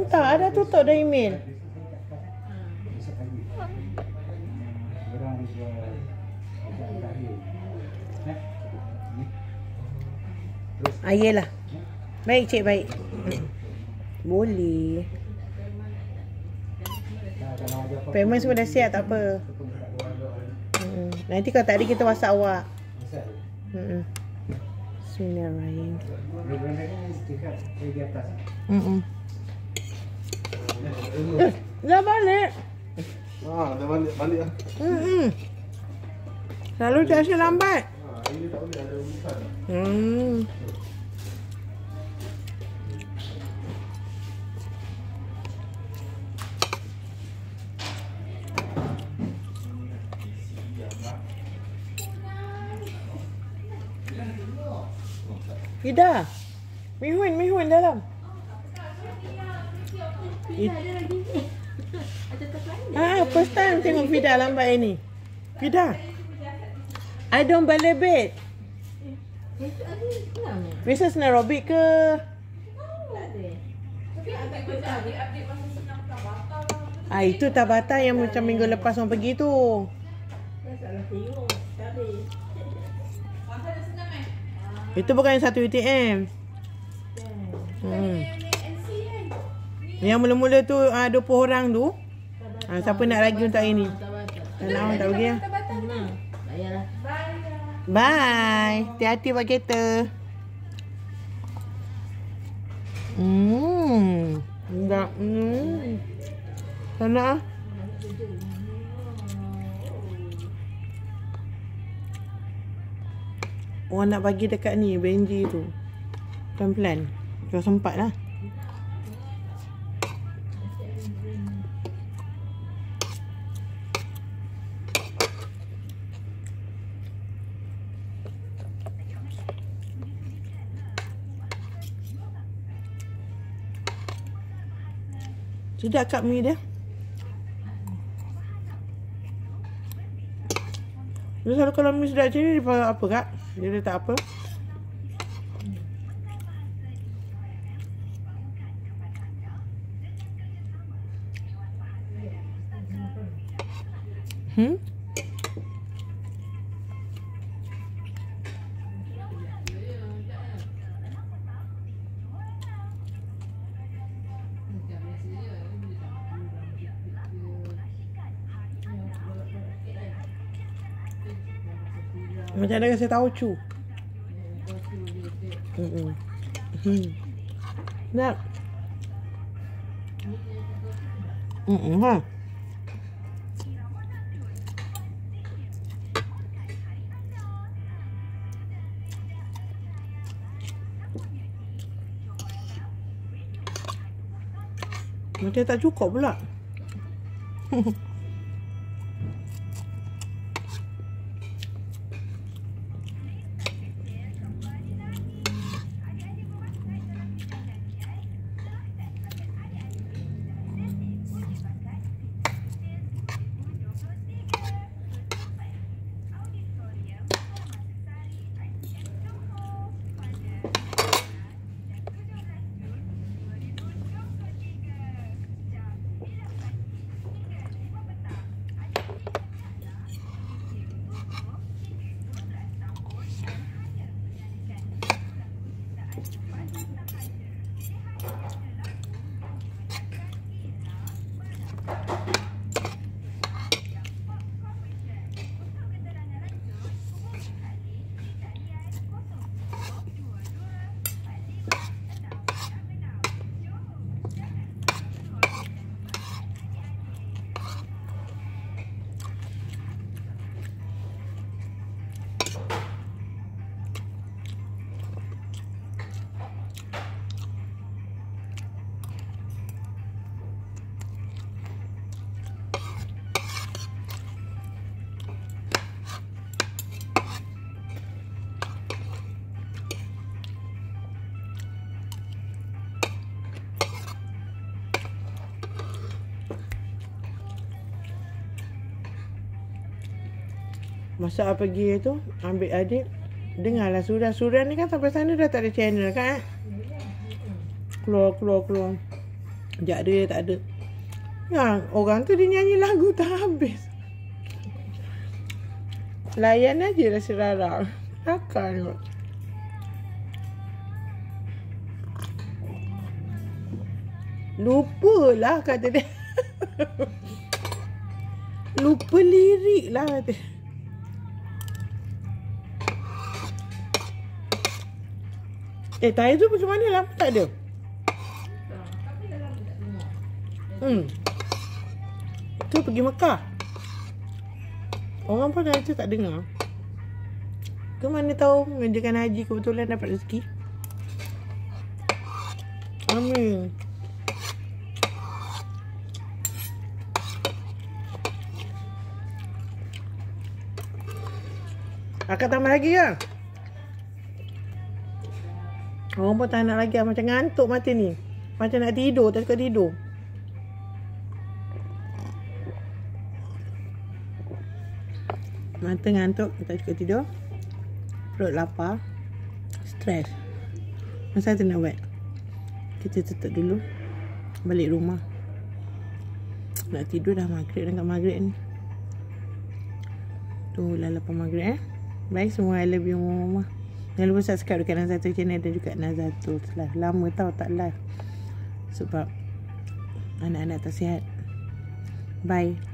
Entah, ada tutup dah email. Ah, yelah. Baik, cik, baik. Boleh. Payment semua dah siap, tak apa. Nanti kalau tak ada, kita WhatsApp awak. Mm-mm. Bismillahirrahmanirrahim. Ni dekat eh, dah balik. Ah, dah balik balik lah. Mm-mm. Selalu biasa lambat. Ha, hari ni tak boleh ada urusan. Hmm. Ida. Mihun, mihun dalam. It, ah, first time tengok Fida lambat ini. Fida. I don't balebet. Biasa senang aerobik ke? Ah, itu Tabata yang macam minggu lepas orang pergi tu. Itu bukan yang satu UTM. Hmm. Yang mula-mula tu ah, 20 orang tu. Ah, siapa nak lagi untuk hari ni? Tak nak tak pergi lah. Bye. Hati-hati buat kereta. Hmm. Enggak. Hmm. Tak nak ah. Orang nak bagi dekat ni Benji tu. Pelan-pelan. Kalau sempat lah. Sedap kat mi dia. Dia selalu kalau mi sedap macam ni, dia apa kak? Dia letak apa? Hmm? Macam ada rasa tauco. Hmm. Hmm. Nak. Hmm. Ha. Macam tak cukup pula. Masa apa pergi tu Ambil adik Dengarlah surah Surah ni kan sampai sana dah tak ada channel kan eh? Keluar keluar keluar Sekejap ada, tak ada. Yang orang tu dia nyanyi lagu tak habis. Layan aja lah serara. Takkan kot. Lupalah kata dia. Lupa lirik lah kata dia. Eh, tayar tu macam mana lah? Tak ada. Hmm. Tu pergi Mekah. Orang pun hari tu tak dengar. Ke mana tahu mengerjakan haji kebetulan dapat rezeki. Amin. Akak tambah lagi ke? Orang pun tak nak lagi lah. Macam ngantuk mata ni. Macam nak tidur. Tak suka tidur. Mata ngantuk. Tak suka tidur. Perut lapar. Stres. Masa tu nak buat. Kita tutup dulu. Balik rumah. Nak tidur dah maghrib. Dekat maghrib ni. Tu lah lepas maghrib eh. Baik semua. I love you mama. Jangan lupa subscribe dekat Nazatul channel dan juga Nazatul live. Lama tau tak live. Sebab anak-anak tak sihat. Bye.